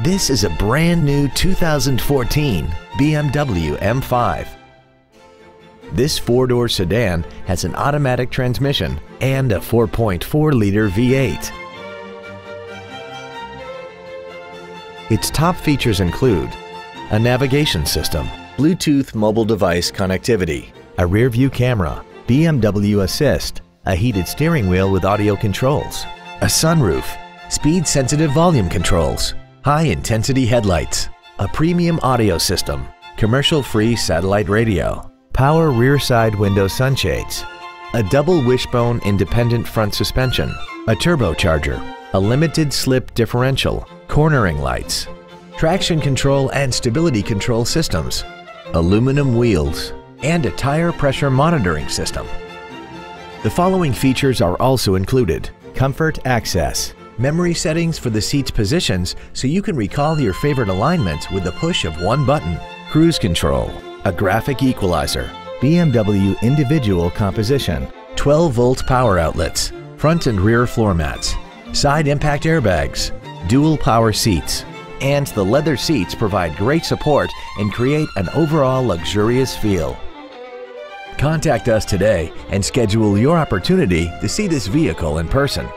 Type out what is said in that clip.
This is a brand new 2014 BMW M5. This four-door sedan has an automatic transmission and a 4.4-liter V8. Its top features include a navigation system, Bluetooth mobile device connectivity, a rear-view camera, BMW Assist, a heated steering wheel with audio controls, a sunroof, speed-sensitive volume controls, high-intensity headlights, a premium audio system, commercial-free satellite radio, power rear side window sunshades, a double wishbone independent front suspension, a turbocharger, a limited slip differential, cornering lights, traction control and stability control systems, aluminum wheels, and a tire pressure monitoring system. The following features are also included. Comfort access, memory settings for the seat's positions so you can recall your favorite alignments with the push of one button, cruise control, a graphic equalizer, BMW individual composition, 12 volt power outlets, front and rear floor mats, side impact airbags, dual power seats, and the leather seats provide great support and create an overall luxurious feel. Contact us today and schedule your opportunity to see this vehicle in person.